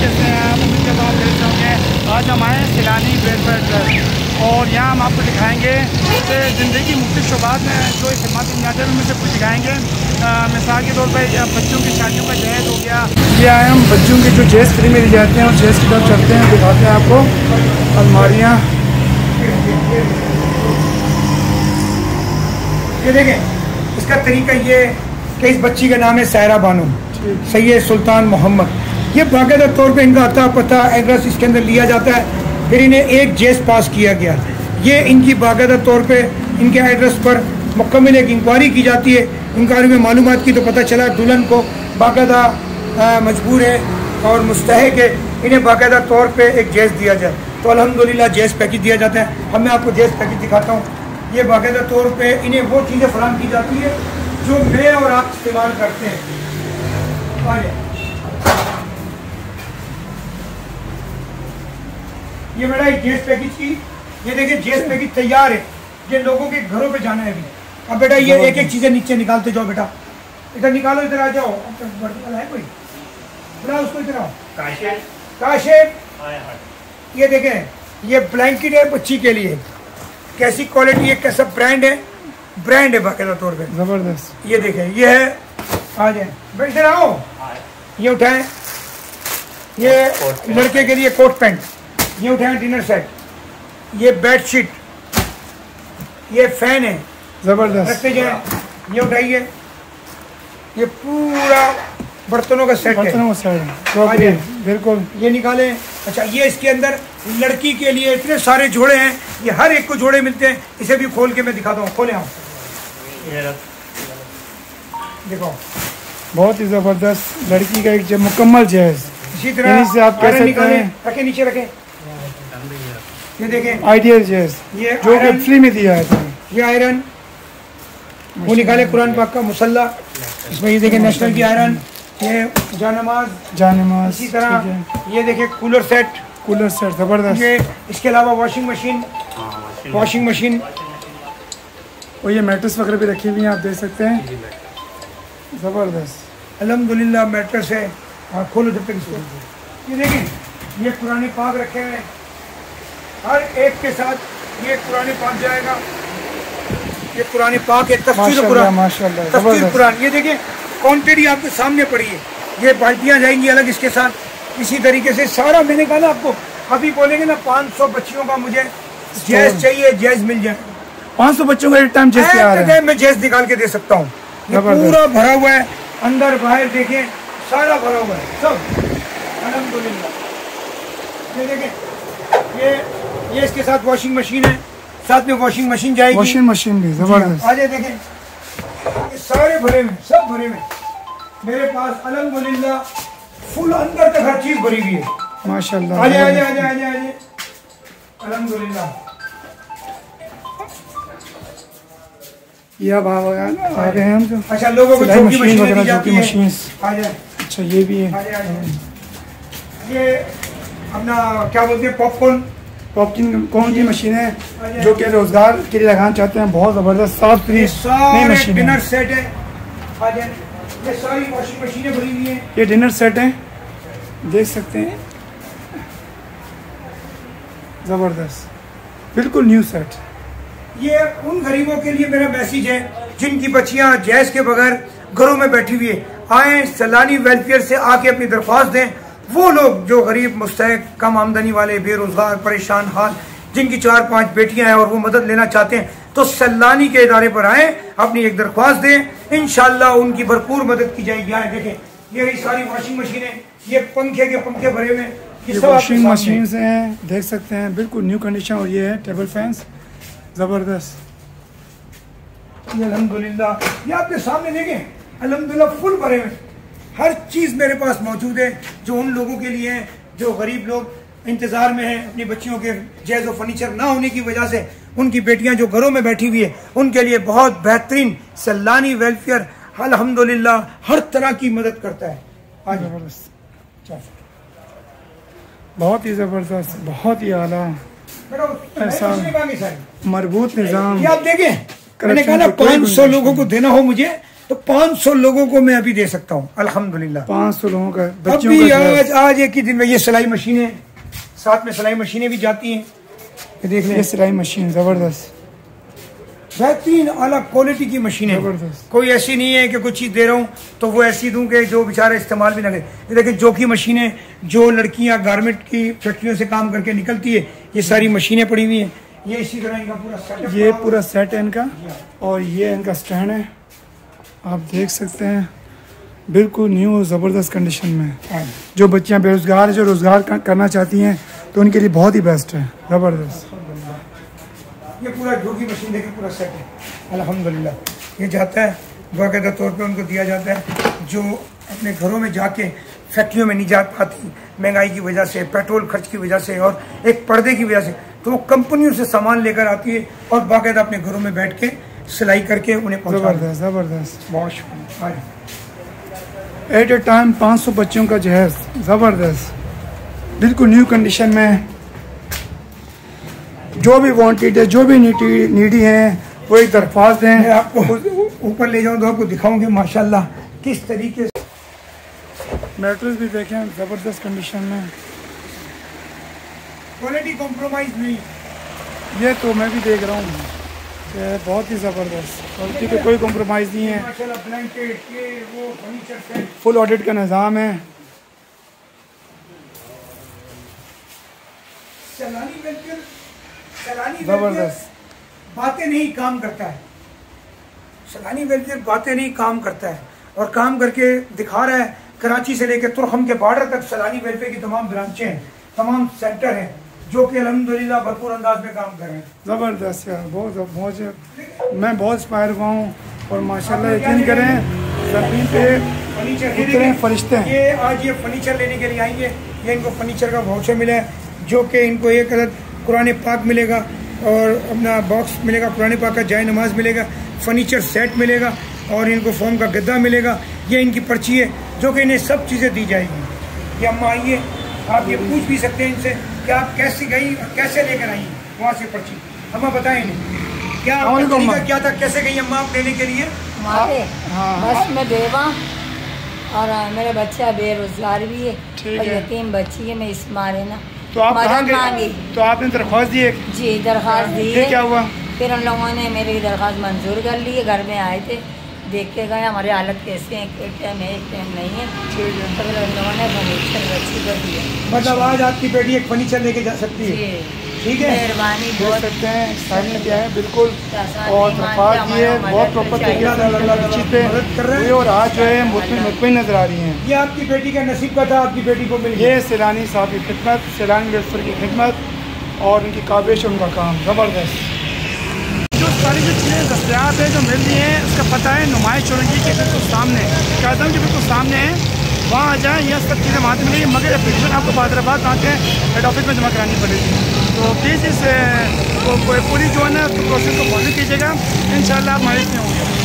कैसे हैं आप करता हूँ कैसे होंगे आज हम आए सिलानी वेलफेयर ट्रस्ट और यहाँ हम आपको दिखाएँगे ज़िंदगी मुख्त शुबात में जो खदमात जाते हैं उनमें से कुछ दिखाएँगे। मिसाल के तौर पर बच्चों की शादियों का जहेज हो गया। ये आए हम बच्चों के जो जेस फ्री में जाते हैं और जेस की तरफ़ चलते हैं दिखाते हैं आपको। अलमारियाँ। ये देखें इसका तरीका ये कि इस बच्ची का नाम है सायरा बानो। सैद सुल्तान मोहम्मद। ये बाकायदा तौर पे इनका अता पता एड्रेस इसके अंदर लिया जाता है। फिर इन्हें एक जेस पास किया गया। ये इनकी बाकायदा तौर पे इनके एड्रेस पर मुकम्मल एक इंक्वायरी की जाती है। इंक्वायरी में मालूम की तो पता चला, दुल्हन को बाकायदा मजबूर है और मुस्तक है। इन्हें बाकायदा तौर पर एक जेस दिया जाए। तो अलहमदिल्ला जेस पैकेज दिया जाता है। अब मैं आपको जेस पैकेज दिखाता हूँ। ये बाकायदा तौर पर इन्हें वो चीज़ें फराम की जाती है जो मैं और आप इस्तेमाल करते हैं। ये मेरा जेस पैकेज की ये देखिए जेस पैकेज तैयार है ये लोगों के घरों पे जाना है अभी अब बेटा ये एक एक चीज़ें नीचे निकालते जाओ बेटा। इधर निकालो इधर आ जाओ। अब तो है कोई। बुला उसको इधर आओ। काशिफ ये देखें ये ब्लैंकेट है बच्ची के लिए। कैसी क्वालिटी है कैसा ब्रांड है? ब्रांड है बाकायदा तौर पे। ज़बरदस्त। ये देखें ये है आ जाए। इधर आओ। ये उठाएँ। ये लड़के के लिए कोट पैंट। ये उठाएँ डिनर सेट। ये बेड शीट ये फ़ैन है। ज़बरदस्त। रखते जाए ये उठाइए ये पूरा बर्तनों का सेट बर्तनों का सेट बिल्कुल। ये निकालें। अच्छा ये इसके अंदर लड़की के लिए इतने सारे जोड़े हैं ये हर एक को जोड़े मिलते हैं। इसे भी खोल के मैं दिखाता हूँ। खोले आप। देखो। बहुत ही ज़बरदस्त। लड़की का एक मुकम्मल जहेज इसी तरह से आप सकते हैं। रखे नीचे रखे। ये देखें। आइडियल ये जो कि फ्री में दिया है ये आयरन वो निकाले कुरान पाक का मुसल्ला। इसमें ये देखें नेशनल की आयरन ये जानमाज। जानमाज इसी तरह ये देखिए कूलर सेट कूलर सेट ज़बरदस्त। ये इसके अलावा वॉशिंग मशीन वॉशिंग मशीन और ये मैट्रेस वगैरह भी रखी हुई हैं आप देख सकते हैं। ज़बरदस्त। अलहमदिल्ला मैट्रेस है। हाँ खोलो जब तक ये देखिए ये पुराने पाक रखे हुए हर एक के साथ ये पुराने पाक जाएगा। ये पुराने पाक है तफसीर कुरान माशाल्लाह कुरान ये देखिए क्वान्टिटी आपके सामने पड़ी है। ये बाल्टियाँ जाएँगी अलग इसके साथ। इसी तरीके से सारा मैंने कहा ना आपको अभी बोलेंगे ना 500 बच्चियों का मुझे जैज चाहिए जैज मिल जाए। 500 बच्चों का एक टाइम जैज आ रहा है। मैं जैज निकाल के दे सकता हूँ। पूरा भरा हुआ है। अंदर बाहर देखें सारा भरा हुआ है। सब। अलहमदुल्ला ये देखें ये ये इसके साथ वॉशिंग मशीन है। साथ में वॉशिंग मशीन जाएगी। वॉशिंग मशीन भी ज़बरदस्त। आजे देखें। ये सारे भरे में सब भरे में मेरे पास अलहमदुल्ला फुल अंदर तक हर चीज़ भरी हुई है। माशाल्लाह आजे आजे आजे आजे आजे अलहमदुल्ला ये अब आ गए हम तो। अच्छा लोगों को जो मशीन वगैरह की मशीन अच्छा ये भी है। ये अपना क्या बोलते हैं पॉपकॉर्न पॉपकिन कौन सी मशीन है जो कि रोज़गार के लिए लगाना चाहते हैं? बहुत ज़बरदस्त साफ़ नई मशीन डिनर सेट है। ये सारी वॉशिंग मशीनें भरी हुई हैं। ये डिनर सेट है। देख सकते हैं। ज़बरदस्त। बिल्कुल न्यू सेट ये उन गरीबों के लिए मेरा मैसेज है जिनकी बच्चियाँ जैस के बगैर घरों में बैठी हुई है। आए सलानी वेलफेयर से आके अपनी दरख्वास्त दें। वो लोग जो गरीब मुस्तक कम आमदनी वाले बेरोजगार परेशान हाल जिनकी चार पाँच बेटियाँ हैं और वो मदद लेना चाहते हैं तो सलानी के इदारे पर आए अपनी एक दरख्वास्त दें। इन उनकी भरपूर मदद की जाएगी। आए देखें ये सारी वॉशिंग मशीनें ये पंखे के पंखे भरे हुए ये वॉशिंग मशीन हैं। देख सकते हैं बिल्कुल न्यू कंडीशन और ये है टेबल फैंस ज़बरदस्त। ये अलहमदुल्ला ये आपके सामने देखें अलहमदुल्ला फुल भरे हुए हर चीज़ मेरे पास मौजूद है जो उन लोगों के लिए है जो गरीब लोग इंतज़ार में हैं अपनी बच्चियों के जैज और फर्नीचर ना होने की वजह से उनकी बेटियाँ जो घरों में बैठी हुई है उनके लिए बहुत बेहतरीन सलानी वेलफेयर अलहमदुल्ला हर तरह की मदद करता है। आज ज़बरदस्त। बहुत ही ज़बरदस्त बहुत ही आला। ऐसा मरबूत निज़ाम। आप देखें मैंने कहा ना पाँच सौ लोगों को देना हो मुझे तो 500 लोगों को मैं अभी दे सकता हूँ। अल्हम्दुलिल्लाह। पाँच सौ लोगों का बच्चों अभी का आज आज एक ही दिन में ये सिलाई मशीनें साथ में सिलाई मशीनें भी जाती हैं। ये देख लें। सिलाई मशीन ज़बरदस्त। बेहतरीन आला क्वालिटी की मशीनें। ज़बरदस्त। कोई ऐसी नहीं है कि कुछ चीज़ दे रहा हूँ तो वो ऐसी दूँ कि जो बेचारा इस्तेमाल भी ना करे। देखिए जो की मशीनें जो लड़कियाँ गारमेंट की फैक्ट्रियों से काम करके निकलती है ये सारी मशीनें पड़ी हुई हैं। ये इसी तरह इनका पूरा setup ये पूरा सेट है इनका और ये इनका स्टैंड है। आप देख सकते हैं, बिल्कुल न्यू ज़बरदस्त कंडीशन में जो बच्चियाँ बेरोज़गार हैं, जो रोज़गार करना चाहती हैं तो उनके लिए बहुत ही बेस्ट है। ज़बरदस्त। ये पूरा जो की मशीन देखिए, पूरा सेट है। अल्हम्दुलिल्लाह। ये जाता है, बाकायदा तौर पे उनको दिया जाता है, जो अपने घरों में जाके फैक्ट्रियों में नहीं जा पाती, महँगाई की वजह से, पेट्रोल खर्च की वजह से और एक पर्दे की वजह से तो वो कंपनियों से सामान लेकर आती है और बाकायदा अपने घरों में बैठ के सिलाई करके उन्हें पहुँचा ज़बरदस्त ज़बरदस्त। बहुत शुक्रिया। एट ए टाइम 500 बच्चों का जहेज ज़बरदस्त। बिल्कुल न्यू कंडीशन में। जो भी वांटेड है जो भी नीडी नीडी हैं वो एक दरख्वास्त दें आपको ऊपर ले जाऊँ तो आपको दिखाऊँगे माशाल्लाह किस तरीके से। मेटल्स भी देखें ज़बरदस्त कंडीशन में। क्वालिटी कॉम्प्रोमाइज नहीं। ये तो मैं भी देख रहा हूँ। बहुत ही ज़बरदस्त। क्वालिटी पे कोई कॉम्प्रोमाइज़ नहीं है। फुल ऑडिट का निज़ाम है। ज़बरदस्त। बातें नहीं काम करता है। सैलानी वेंचर बातें नहीं काम करता है। और काम करके दिखा रहा है कराची से लेकर तुरखम के बॉर्डर तक सैलानी वेलफेयर की तमाम ब्रांचें हैं तमाम सेंटर हैं। जो कि अलहमदिल्ला भरपूर अंदाज में काम कर रहे हैं। ज़बरदस्त यार बहुत बहुत मैं बहुत इंस्पायर हुआ हूँ और माशाल्लाह यकीन करें ज़मीन पे फर्नीचर फरिश्ते हैं। ये आज ये फर्नीचर लेने के लिए आएँगे। ये इनको फर्नीचर का वाउचर मिला है जो कि इनको एक अदद कुरान पाक मिलेगा और अपना बॉक्स मिलेगा पुराने पाक का जाय नमाज़ मिलेगा फर्नीचर सेट मिलेगा और इनको फोम का गद्दा मिलेगा। ये इनकी पर्ची है जो कि इन्हें सब चीज़ें दी जाएगी। ये अम्मा आइए आप ये पूछ भी सकते हैं इनसे कि आप कैसे गई और कैसे लेकर आई? वहाँ से पर्ची। अम्मा बताएँ इन्हें। क्या आपका। क्या था? कैसे गई अम्मा आप लेने के लिए? हाँ। बस मैं बेवा और मेरा बच्चा बेरोजगार भी है और यतीम बच्ची है मैं इस मारे ना। तो आप कहाँ मदद मांगी। गए तो आपने दरख्वास्त दी जी दरख्वास्त दी है। क्या हुआ? फिर उन लोगों ने मेरी दरख्वास्त मंजूर कर ली है घर में आए थे। देख के गए हमारी हालत कैसे है एक टाइम है एक टाइम नहीं है। ठीक है। तो फिर उन फर्नीचर बच्ची को दिया मतलब आज आपकी बेटी एक फर्नीचर लेके जा सकती है। ठीक है? मेहरबानी बहुत सकते हैं सामने क्या है बिल्कुल। और मानते, दी है बहुत प्रॉपर। तरीके से अल्लाह, अल्लाह, उनकी अल्लाह, पे मदद कर रहे हैं। और आज जो है मुतमिन मुतमिन नज़र आ रही हैं। ये आपकी बेटी का नसीब का था आपकी बेटी को मिल ये सैलानी साहब की खिदमत सैलानी की खिदमत और उनकी काबिश उनका काम। ज़बरदस्त। सारी जो चीज़ें, दस्तियाब है जो मिल रही हैं, उसका पता है, नुमाइश चौरंगी के बिल्कुल सामने कदम के बिल्कुल सामने है। वहाँ आ जाएँ यह सब चीज़ें वहाँ से मिलेंगी, मगर एप्लीकेशन आपको बाद के हेड ऑफ़िस में जमा करानी पड़ेगी। तो प्लीज़ इस पूरी जो है ना प्रोसेस को फॉलो कीजिएगा। इन शाला आप मायूस में होंगे।